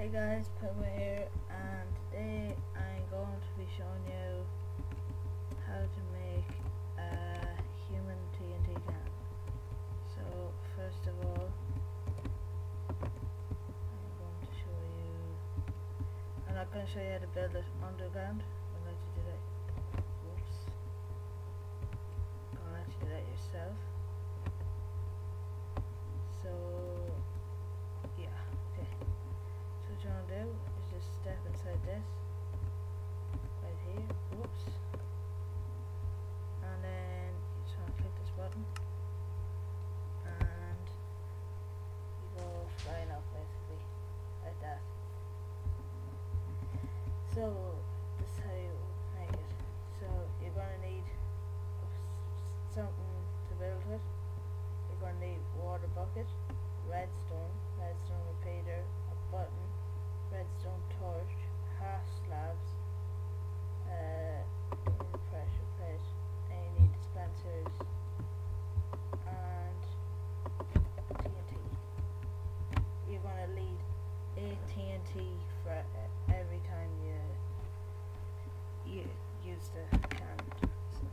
Hey guys, Puma here, and today I'm going to be showing you how to make a human TNT can. So first of all, I'm going to show you. I'm not going to show you how to build it underground. I'm going to let you do that. Whoops. I'm going to let you do that yourself. So yeah, okay. So what you want to do is just step this, right here, whoops, and then you want to click this button, and you go flying up basically, like that. So this is how you make it. So you're gonna need something to build it. You're gonna need water bucket, redstone repeater, a button, redstone torch, half slabs, uh, you need a pressure plate, and you need dispensers, and TNT. You're gonna need a TNT for e- every time you you use the can. So,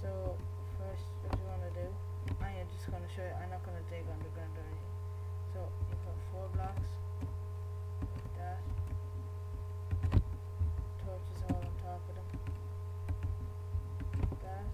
so first, what you wanna do? I am just gonna show you. So you put four blocks like that. Torches all on top of them. Like that.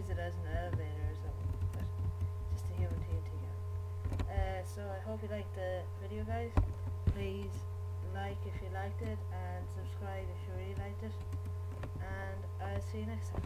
Use it as an elevator or something. But just. Uh, so I hope you liked the video guys. Please like if you liked it and subscribe if you really liked it. And I'll see you next time.